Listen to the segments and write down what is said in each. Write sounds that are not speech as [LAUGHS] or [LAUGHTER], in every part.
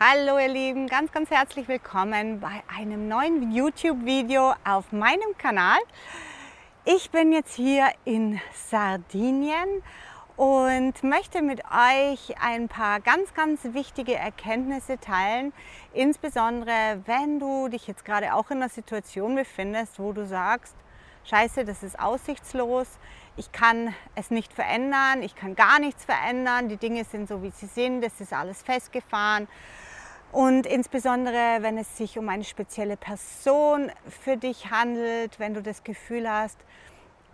Hallo ihr Lieben, ganz, ganz herzlich willkommen bei einem neuen YouTube-Video auf meinem Kanal. Ich bin jetzt hier in Sardinien und möchte mit euch ein paar ganz, ganz wichtige Erkenntnisse teilen. Insbesondere, wenn du dich jetzt gerade auch in einer Situation befindest, wo du sagst, scheiße, das ist aussichtslos, ich kann es nicht verändern, ich kann gar nichts verändern, die Dinge sind so, wie sie sind, es ist alles festgefahren. Und insbesondere, wenn es sich um eine spezielle Person für dich handelt, wenn du das Gefühl hast,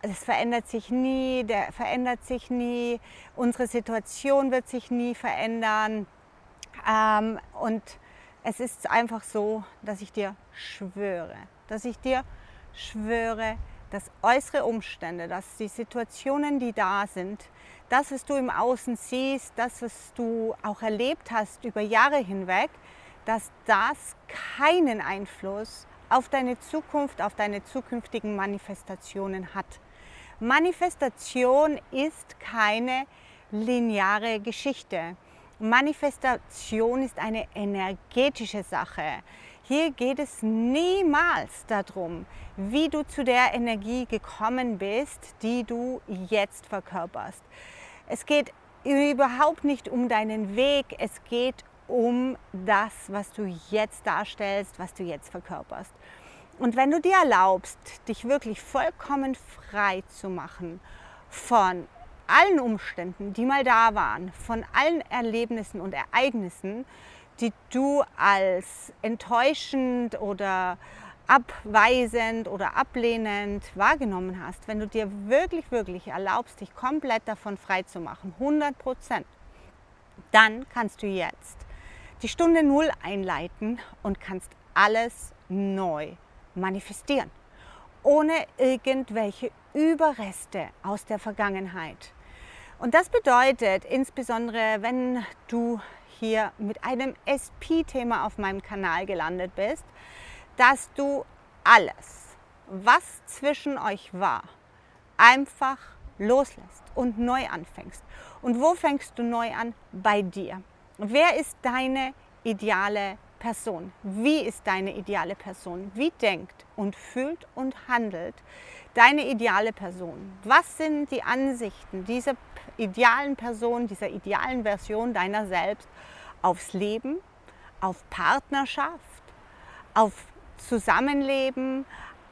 es verändert sich nie, der verändert sich nie, unsere Situation wird sich nie verändern. Ähm, und es ist einfach so, dass ich dir schwöre, dass ich dir schwöre, dass äußere Umstände, dass die Situationen, die da sind, das, was du im Außen siehst, das, was du auch erlebt hast über Jahre hinweg, dass das keinen Einfluss auf deine Zukunft, auf deine zukünftigen Manifestationen hat. Manifestation ist keine lineare Geschichte. Manifestation ist eine energetische Sache. Hier geht es niemals darum, wie du zu der Energie gekommen bist, die du jetzt verkörperst. Es geht überhaupt nicht um deinen Weg, es geht um das, was du jetzt darstellst, was du jetzt verkörperst. Und wenn du dir erlaubst, dich wirklich vollkommen frei zu machen von allen Umständen, die mal da waren, von allen Erlebnissen und Ereignissen, die du als enttäuschend oder abweisend oder ablehnend wahrgenommen hast, wenn du dir wirklich, wirklich erlaubst, dich komplett davon frei zu machen, 100 Prozent, dann kannst du jetzt die Stunde Null einleiten und kannst alles neu manifestieren, ohne irgendwelche Überreste aus der Vergangenheit. Und das bedeutet insbesondere, wenn du hier mit einem SP-Thema auf meinem Kanal gelandet bist, dass du alles, was zwischen euch war, einfach loslässt und neu anfängst. Und wo fängst du neu an? Bei dir. Wer ist deine ideale Person? Wie ist deine ideale Person? Wie denkt und fühlt und handelt deine ideale Person? Was sind die Ansichten dieser idealen Person, dieser idealen Version deiner selbst aufs Leben, auf Partnerschaft, auf Zusammenleben,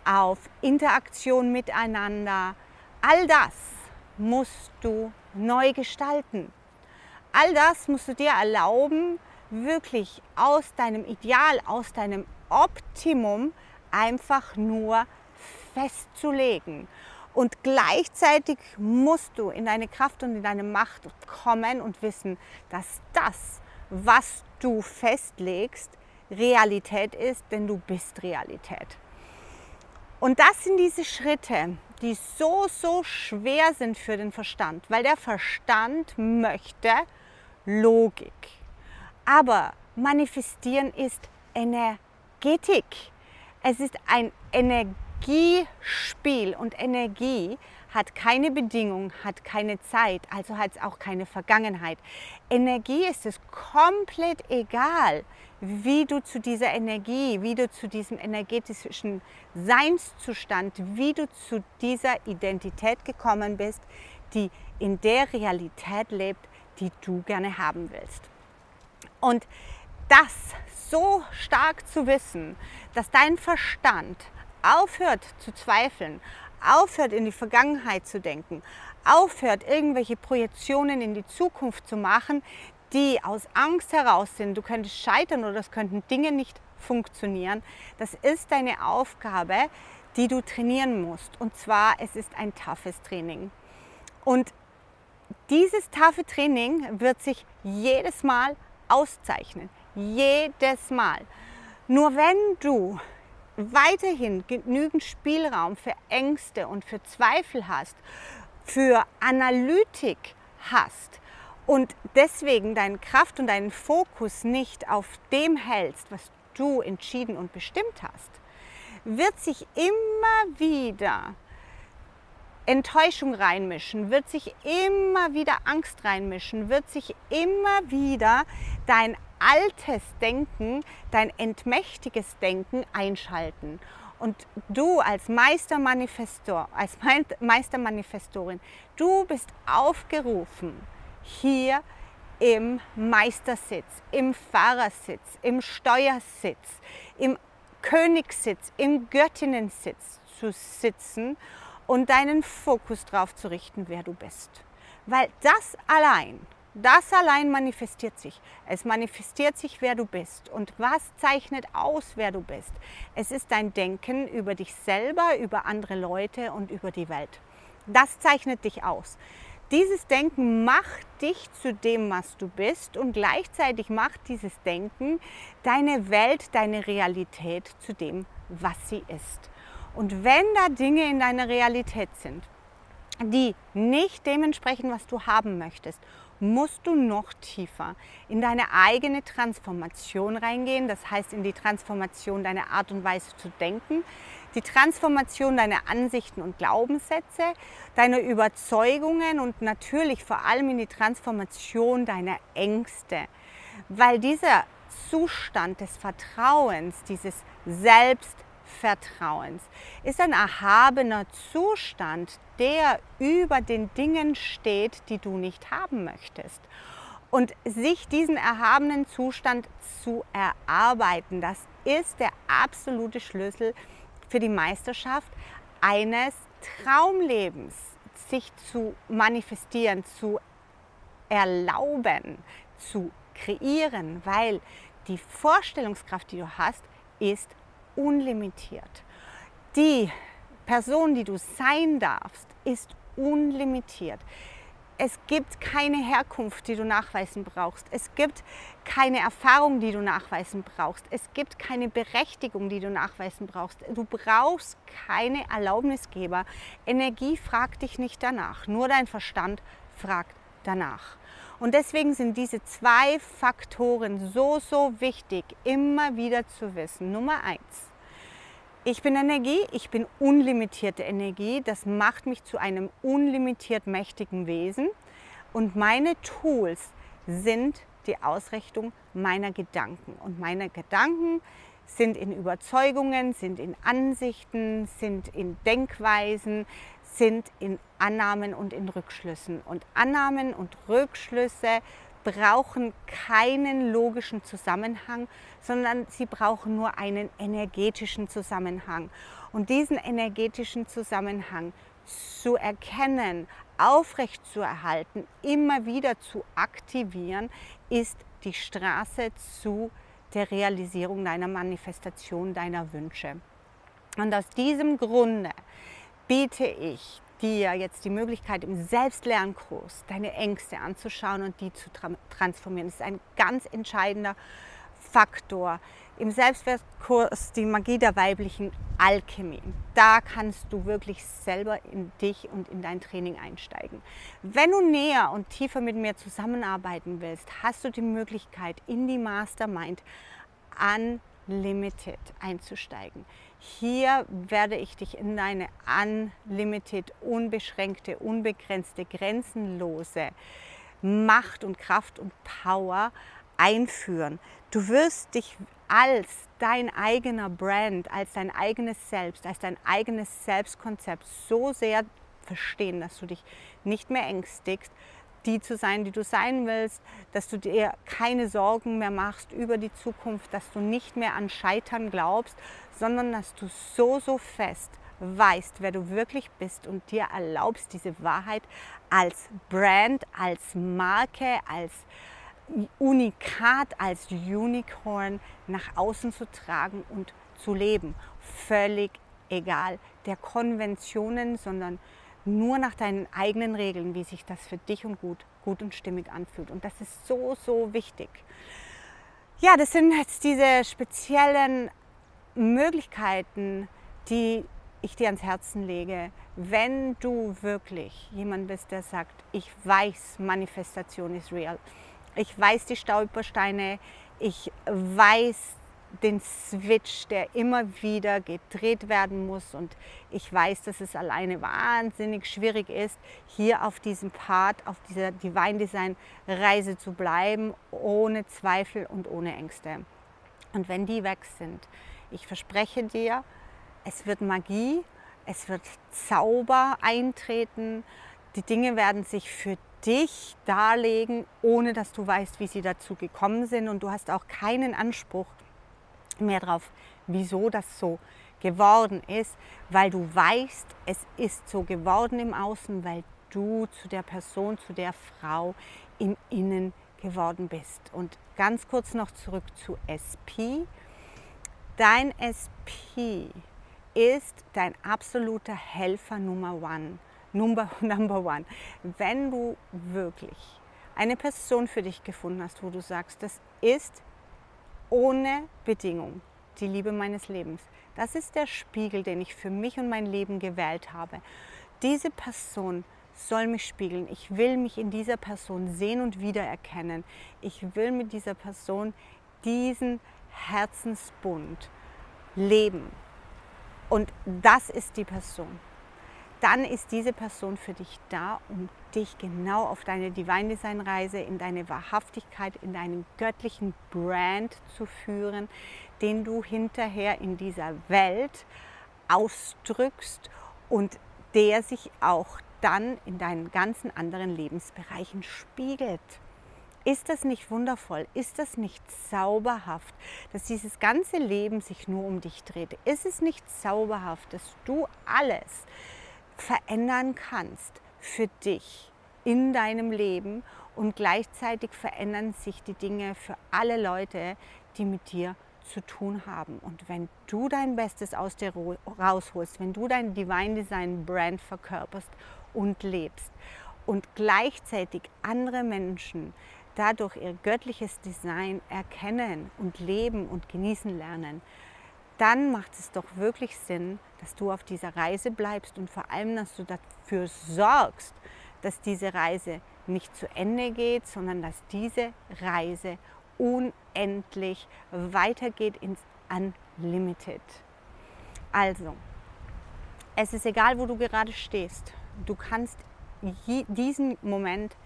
auf Interaktion miteinander? All das musst du neu gestalten. All das musst du dir erlauben, wirklich aus deinem Ideal, aus deinem Optimum einfach nur festzulegen. Und gleichzeitig musst du in deine Kraft und in deine Macht kommen und wissen, dass das, was du festlegst, Realität ist, denn du bist Realität. Und das sind diese Schritte, die so, so schwer sind für den Verstand, weil der Verstand möchte, Logik. Aber manifestieren ist Energetik. Es ist ein Energiespiel und Energie hat keine Bedingung, hat keine Zeit, also hat es auch keine Vergangenheit. Energie ist es komplett egal, wie du zu dieser Energie, wie du zu diesem energetischen Seinszustand, wie du zu dieser Identität gekommen bist, die in der Realität lebt, die du gerne haben willst. Und das so stark zu wissen, dass dein Verstand aufhört zu zweifeln, aufhört in die Vergangenheit zu denken, aufhört irgendwelche Projektionen in die Zukunft zu machen, die aus Angst heraus sind, du könntest scheitern oder es könnten Dinge nicht funktionieren, das ist deine Aufgabe, die du trainieren musst. Und zwar, es ist ein toughes Training. Und dieses taffe Training wird sich jedes Mal auszeichnen. Jedes Mal. Nur wenn du weiterhin genügend Spielraum für Ängste und für Zweifel hast, für Analytik hast und deswegen deine Kraft und deinen Fokus nicht auf dem hältst, was du entschieden und bestimmt hast, wird sich immer wieder Enttäuschung reinmischen, wird sich immer wieder Angst reinmischen, wird sich immer wieder dein altes Denken, dein entmächtiges Denken einschalten. Und du als Meistermanifestor, als Meistermanifestorin, du bist aufgerufen, hier im Meistersitz, im Fahrersitz, im Steuersitz, im Königssitz, im Göttinnensitz zu sitzen und deinen Fokus darauf zu richten, wer du bist. Weil das allein, das allein manifestiert sich. Es manifestiert sich, wer du bist. Und was zeichnet aus, wer du bist? Es ist dein Denken über dich selber, über andere Leute und über die Welt. Das zeichnet dich aus. Dieses Denken macht dich zu dem, was du bist und gleichzeitig macht dieses Denken deine Welt, deine Realität zu dem, was sie ist. Und wenn da Dinge in deiner Realität sind, die nicht dementsprechend, was du haben möchtest, musst du noch tiefer in deine eigene Transformation reingehen, das heißt in die Transformation deiner Art und Weise zu denken, die Transformation deiner Ansichten und Glaubenssätze, deiner Überzeugungen und natürlich vor allem in die Transformation deiner Ängste, weil dieser Zustand des Vertrauens, dieses Selbst Vertrauens ist ein erhabener Zustand, der über den Dingen steht, die du nicht haben möchtest. Und sich diesen erhabenen Zustand zu erarbeiten, das ist der absolute Schlüssel für die Meisterschaft eines Traumlebens, sich zu manifestieren, zu erlauben, zu kreieren, weil die Vorstellungskraft, die du hast, ist unlimitiert. Die Person, die du sein darfst, ist unlimitiert. Es gibt keine Herkunft, die du nachweisen brauchst. Es gibt keine Erfahrung, die du nachweisen brauchst. Es gibt keine Berechtigung, die du nachweisen brauchst. Du brauchst keine Erlaubnisgeber. Energie fragt dich nicht danach. Nur dein Verstand fragt danach. Und deswegen sind diese zwei Faktoren so, so wichtig, immer wieder zu wissen. Nummer eins. Ich bin Energie, ich bin unlimitierte Energie. Das macht mich zu einem unlimitiert mächtigen Wesen. Und meine Tools sind die Ausrichtung meiner Gedanken. Und meine Gedanken sind in Überzeugungen, sind in Ansichten, sind in Denkweisen, sind in Annahmen und in Rückschlüssen. Und Annahmen und Rückschlüsse brauchen keinen logischen Zusammenhang, sondern sie brauchen nur einen energetischen Zusammenhang. Und diesen energetischen Zusammenhang zu erkennen, aufrecht zu erhalten, immer wieder zu aktivieren, ist die Straße zu der Realisierung deiner Manifestation, deiner Wünsche. Und aus diesem Grunde biete ich dir jetzt die Möglichkeit, im Selbstlernkurs deine Ängste anzuschauen und die zu tra transformieren. Das ist ein ganz entscheidender Faktor. Im Selbstwertkurs die Magie der weiblichen Alchemie. Da kannst du wirklich selber in dich und in dein Training einsteigen. Wenn du näher und tiefer mit mir zusammenarbeiten willst, hast du die Möglichkeit, in die Mastermind an Unlimited einzusteigen. Hier werde ich dich in deine Unlimited, unbeschränkte, unbegrenzte, grenzenlose Macht und Kraft und Power einführen. Du wirst dich als dein eigener Brand, als dein eigenes Selbst, als dein eigenes Selbstkonzept so sehr verstehen, dass du dich nicht mehr ängstigst, die zu sein, die du sein willst, dass du dir keine Sorgen mehr machst über die Zukunft, dass du nicht mehr an Scheitern glaubst, sondern dass du so, so fest weißt, wer du wirklich bist und dir erlaubst, diese Wahrheit als Brand, als Marke, als Unikat, als Unicorn nach außen zu tragen und zu leben. Völlig egal der Konventionen, sondern nur nach deinen eigenen Regeln, wie sich das für dich und gut, gut und stimmig anfühlt. Und das ist so, so wichtig. Ja, das sind jetzt diese speziellen Möglichkeiten, die ich dir ans Herzen lege, wenn du wirklich jemand bist, der sagt, ich weiß, Manifestation ist real. Ich weiß die Stolpersteine, ich weiß den Switch, der immer wieder gedreht werden muss. Und ich weiß, dass es alleine wahnsinnig schwierig ist, hier auf diesem Part, auf dieser Divine Design Reise zu bleiben, ohne Zweifel und ohne Ängste. Und wenn die weg sind, ich verspreche dir, es wird Magie, es wird Zauber eintreten, die Dinge werden sich für dich darlegen, ohne dass du weißt, wie sie dazu gekommen sind. Und du hast auch keinen Anspruch mehr darauf, wieso das so geworden ist, weil du weißt, es ist so geworden im Außen, weil du zu der Person, zu der Frau im Innen geworden bist. Und ganz kurz noch zurück zu SP. Dein SP ist dein absoluter Helfer Nummer one. Number, [LAUGHS] number one. Wenn du wirklich eine Person für dich gefunden hast, wo du sagst, das ist ohne Bedingung die Liebe meines Lebens. Das ist der Spiegel, den ich für mich und mein Leben gewählt habe. Diese Person soll mich spiegeln. Ich will mich in dieser Person sehen und wiedererkennen. Ich will mit dieser Person diesen Herzensbund leben. Und das ist die Person dann ist diese Person für dich da, um dich genau auf deine Divine Design Reise, in deine Wahrhaftigkeit, in deinen göttlichen Brand zu führen, den du hinterher in dieser Welt ausdrückst und der sich auch dann in deinen ganzen anderen Lebensbereichen spiegelt. Ist das nicht wundervoll? Ist das nicht zauberhaft, dass dieses ganze Leben sich nur um dich dreht? Ist es nicht zauberhaft, dass du alles verändern kannst für dich in deinem Leben und gleichzeitig verändern sich die Dinge für alle Leute, die mit dir zu tun haben. Und wenn du dein Bestes aus dir rausholst, wenn du dein Divine Design Brand verkörperst und lebst und gleichzeitig andere Menschen dadurch ihr göttliches Design erkennen und leben und genießen lernen, dann macht es doch wirklich Sinn, dass du auf dieser Reise bleibst und vor allem, dass du dafür sorgst, dass diese Reise nicht zu Ende geht, sondern dass diese Reise unendlich weitergeht ins Unlimited. Also, es ist egal, wo du gerade stehst. Du kannst diesen Moment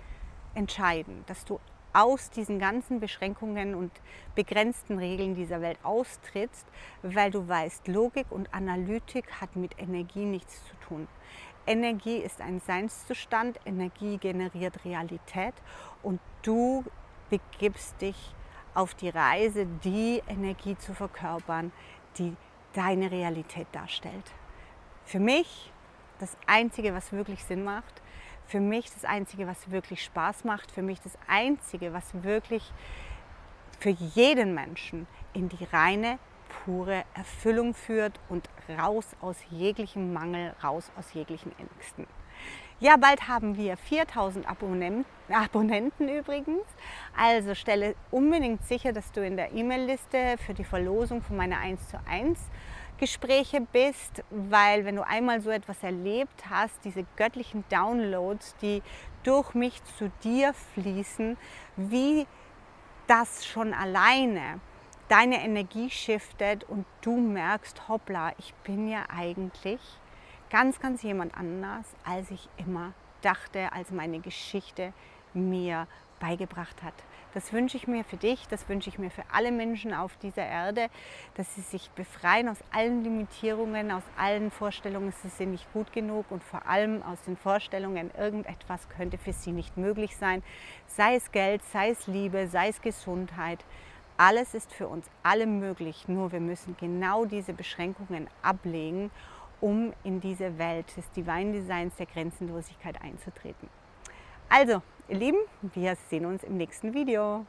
entscheiden, dass du aus diesen ganzen Beschränkungen und begrenzten Regeln dieser Welt austrittst, weil du weißt, Logik und Analytik hat mit Energie nichts zu tun. Energie ist ein Seinszustand, Energie generiert Realität und du begibst dich auf die Reise, die Energie zu verkörpern, die deine Realität darstellt. Für mich das Einzige, was wirklich Sinn macht, für mich das Einzige, was wirklich Spaß macht, für mich das Einzige, was wirklich für jeden Menschen in die reine, pure Erfüllung führt und raus aus jeglichem Mangel, raus aus jeglichen Ängsten. Ja, bald haben wir 4000 Abonnenten, Abonnenten übrigens. Also stelle unbedingt sicher, dass du in der E-Mail-Liste für die Verlosung von meiner 1 zu 1 Gespräche bist, weil wenn du einmal so etwas erlebt hast, diese göttlichen Downloads, die durch mich zu dir fließen, wie das schon alleine deine Energie shiftet und du merkst, hoppla, ich bin ja eigentlich ganz, ganz jemand anders, als ich immer dachte, als meine Geschichte mir beigebracht hat. Das wünsche ich mir für dich, das wünsche ich mir für alle Menschen auf dieser Erde, dass sie sich befreien aus allen Limitierungen, aus allen Vorstellungen, sie sind nicht gut genug und vor allem aus den Vorstellungen, irgendetwas könnte für sie nicht möglich sein. Sei es Geld, sei es Liebe, sei es Gesundheit. Alles ist für uns alle möglich, nur wir müssen genau diese Beschränkungen ablegen, um in diese Welt des Divine Designs der Grenzenlosigkeit einzutreten. Also, ihr Lieben, wir sehen uns im nächsten Video.